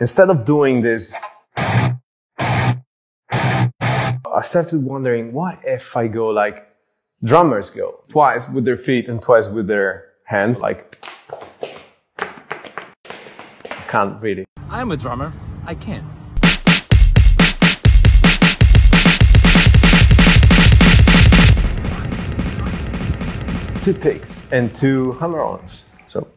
instead of doing this, I started wondering, what if I go like drummers go? Twice with their feet and twice with their hands, like, I can't really. I'm a drummer. I can. Two picks and two hammer-ons. So.